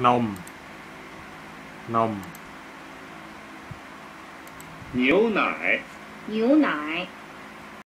nồng nồng 牛奶、牛奶、